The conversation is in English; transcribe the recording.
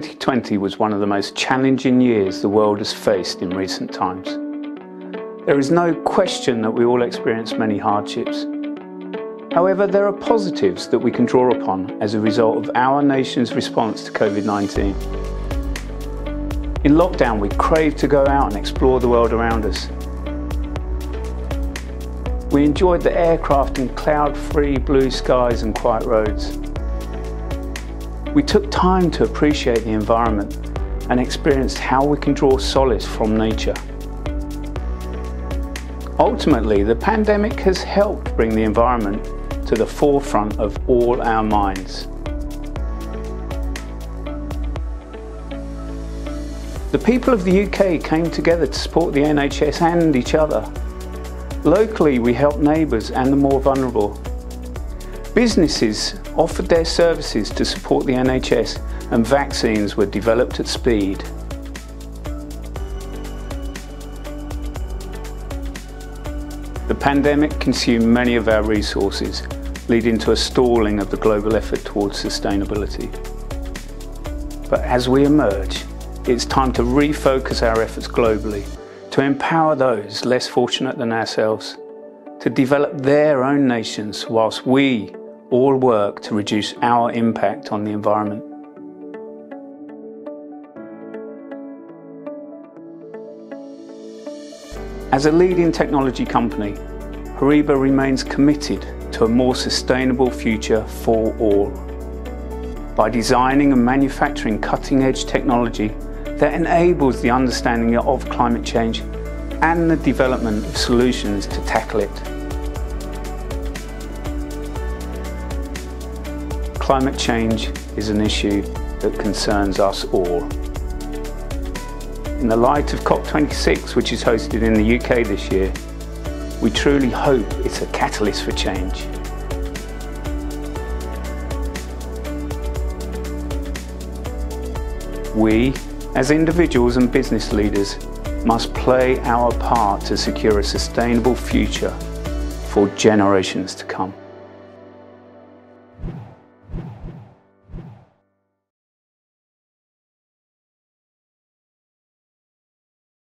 2020 was one of the most challenging years the world has faced in recent times. There is no question that we all experience many hardships. However, there are positives that we can draw upon as a result of our nation's response to COVID-19. In lockdown, we craved to go out and explore the world around us. We enjoyed the aircraft and cloud-free blue skies and quiet roads. We took time to appreciate the environment and experienced how we can draw solace from nature. Ultimately, the pandemic has helped bring the environment to the forefront of all our minds. The people of the UK came together to support the NHS and each other. Locally, we helped neighbours and the more vulnerable Businesses offered their services to support the NHS and vaccines were developed at speed. The pandemic consumed many of our resources, leading to a stalling of the global effort towards sustainability. But as we emerge, it's time to refocus our efforts globally, to empower those less fortunate than ourselves, to develop their own nations whilst we all work to reduce our impact on the environment. As a leading technology company, Horiba remains committed to a more sustainable future for all. By designing and manufacturing cutting-edge technology that enables the understanding of climate change and the development of solutions to tackle it. Climate change is an issue that concerns us all. In the light of COP26, which is hosted in the UK this year, we truly hope it's a catalyst for change. We, as individuals and business leaders, must play our part to secure a sustainable future for generations to come.